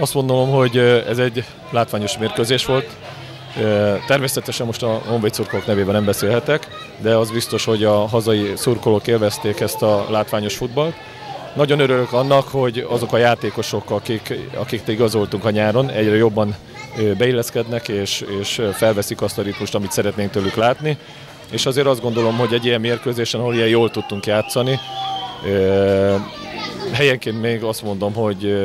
azt mondom, hogy ez egy látványos mérkőzés volt. Természetesen most a Honvéd szurkolók nevében nem beszélhetek, de az biztos, hogy a hazai szurkolók élvezték ezt a látványos futballt. Nagyon örülök annak, hogy azok a játékosok, akik, akik igazoltunk a nyáron, egyre jobban beilleszkednek és, és felveszik azt a ritmust, amit szeretnénk tőlük látni. És azért azt gondolom, hogy egy ilyen mérkőzésen, ahol ilyen jól tudtunk játszani, helyenként még azt mondom, hogy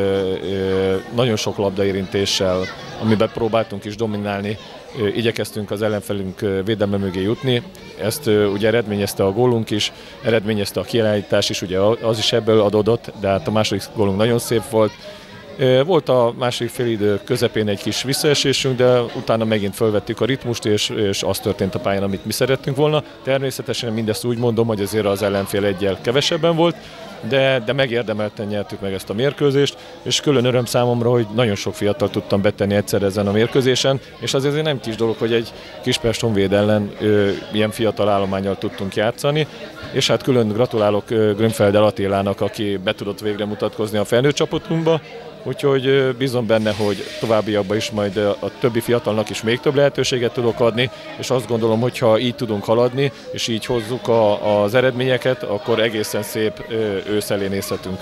nagyon sok labdaérintéssel, amiben próbáltunk is dominálni, igyekeztünk az ellenfelünk védelme mögé jutni. Ezt ugye eredményezte a gólunk is, eredményezte a kiállítás is, ugye az is ebből adódott, de hát a második gólunk nagyon szép volt. Volt a második félidő közepén egy kis visszaesésünk, de utána megint felvettük a ritmust, és, és az történt a pályán, amit mi szerettünk volna. Természetesen mindezt úgy mondom, hogy azért az ellenfél egyel kevesebben volt, de, de megérdemelten nyertük meg ezt a mérkőzést, és külön öröm számomra, hogy nagyon sok fiatal tudtam betenni egyszer ezen a mérkőzésen, és az azért nem kis dolog, hogy egy Kispest Honvéd ellen ö, ilyen fiatal állományjal tudtunk játszani, és hát külön gratulálok Grünfeld Attilának, aki be tudott végre mutatkozni a felnőtt csapatunkba, Úgyhogy bízom benne, hogy továbbiakban is majd a többi fiatalnak is még több lehetőséget tudok adni, és azt gondolom, hogy ha így tudunk haladni, és így hozzuk a, az eredményeket, akkor egészen szép ősz elé nézhetünk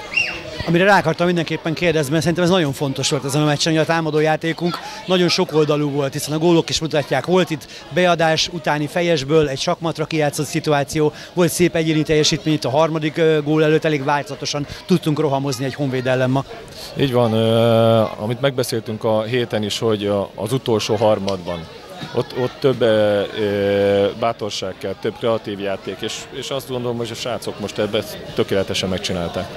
amire rá akartam mindenképpen kérdezni, mert szerintem ez nagyon fontos volt ezen a meccsen, hogy a támadó játékunk nagyon sokoldalú volt, hiszen a gólok is mutatják, volt itt beadás utáni fejesből egy sakmatra kijátszott szituáció, volt szép egyéni teljesítmény itt a harmadik gól előtt, elég változatosan tudtunk rohamozni egy honvéd ellen ma. Így van, amit megbeszéltünk a héten is, hogy az utolsó harmadban ott, ott több e, bátorság kell, több kreatív játék, és, és azt gondolom, hogy a srácok most ebben tökéletesen megcsinálták.